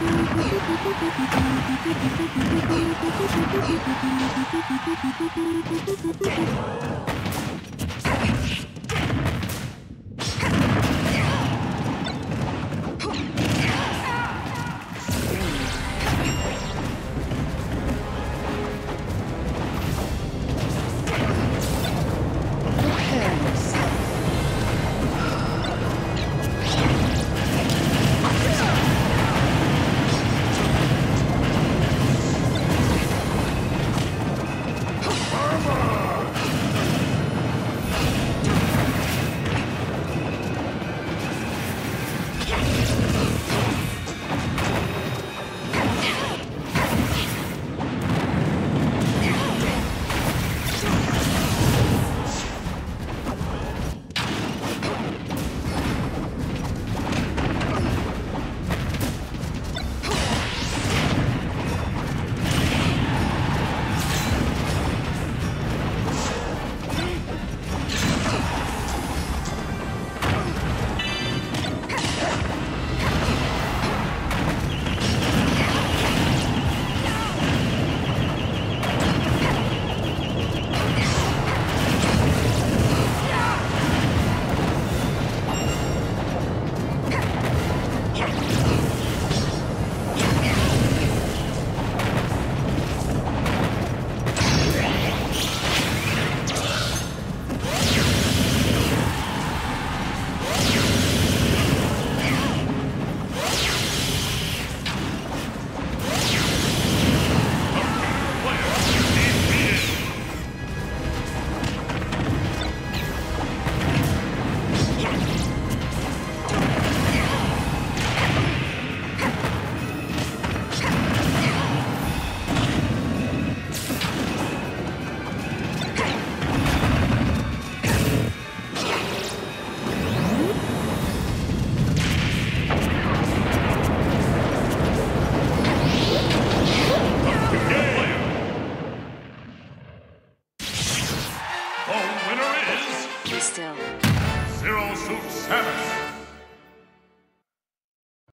Thank you. still. Zero suit service.